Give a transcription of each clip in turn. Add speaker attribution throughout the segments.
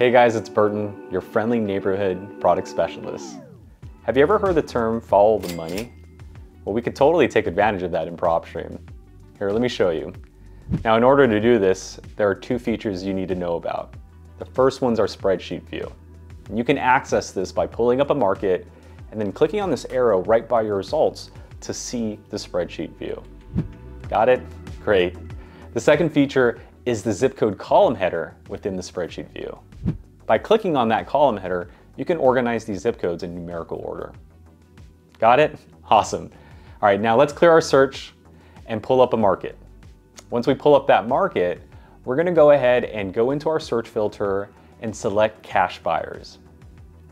Speaker 1: Hey guys, it's Burton, your friendly neighborhood product specialist. Have you ever heard the term follow the money? Well, we could totally take advantage of that in PropStream. Here, let me show you. Now, in order to do this, there are two features you need to know about. The first one's our spreadsheet view. And you can access this by pulling up a market and then clicking on this arrow right by your results to see the spreadsheet view. Got it? Great. The second feature is the zip code column header within the spreadsheet view. By clicking on that column header, you can organize these zip codes in numerical order. Got it? Awesome. All right, now let's clear our search and pull up a market. Once we pull up that market, we're gonna go ahead and go into our search filter and select cash buyers.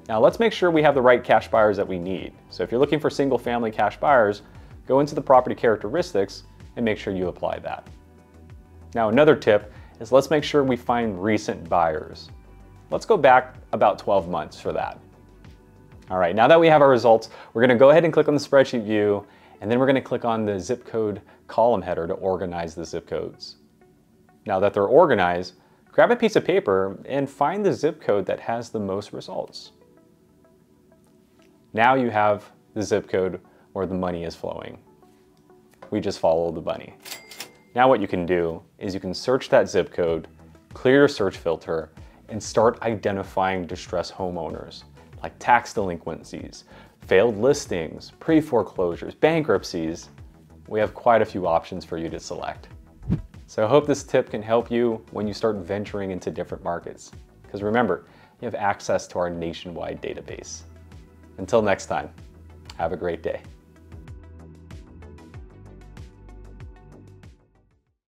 Speaker 1: Now let's make sure we have the right cash buyers that we need. So if you're looking for single family cash buyers, go into the property characteristics and make sure you apply that. Now another tip is let's make sure we find recent buyers. Let's go back about 12 months for that. All right, now that we have our results, we're gonna go ahead and click on the spreadsheet view, and then we're gonna click on the zip code column header to organize the zip codes. Now that they're organized, grab a piece of paper and find the zip code that has the most results. Now you have the zip code where the money is flowing. We just follow the bunny. Now what you can do is you can search that zip code, clear your search filter, and start identifying distressed homeowners like tax delinquencies, failed listings, pre-foreclosures, bankruptcies. We have quite a few options for you to select. So I hope this tip can help you when you start venturing into different markets. Because remember, you have access to our nationwide database. Until next time, have a great day.